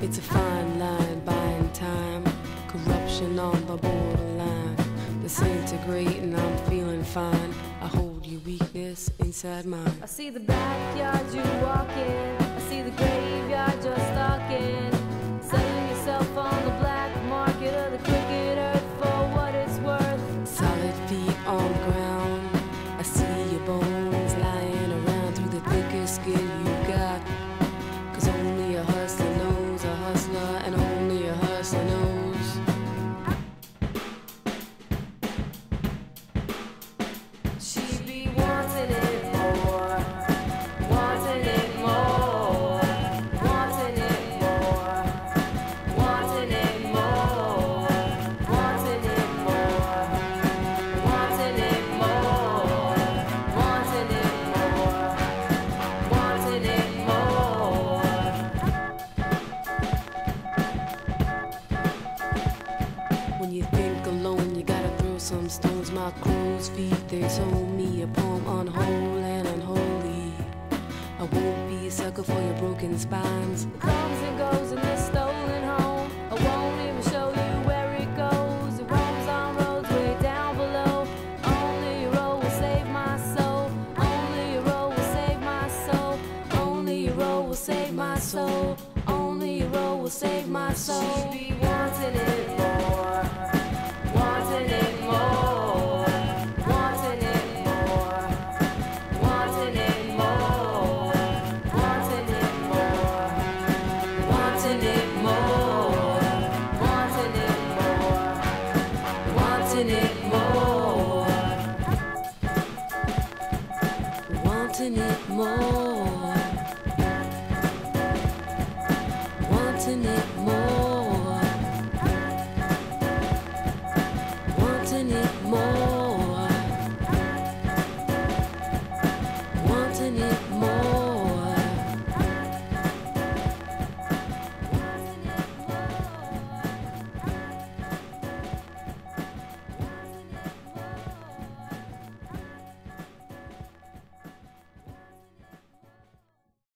It's a fine line buying time, corruption on the borderline. Disintegrating, I'm feeling fine. I hold your weakness inside mine. I see the backyard you walk in. I see the some stones. My crow's feet, they told me a poem on unwhole and unholy. I won't be a sucker for your broken spines. comes and goes in this stolen home. I won't even show you where it goes. It roams on roads way down below. Only your road will save my soul. Only your road will save my soul. Only your road will save my soul. Only your road will save my soul. 我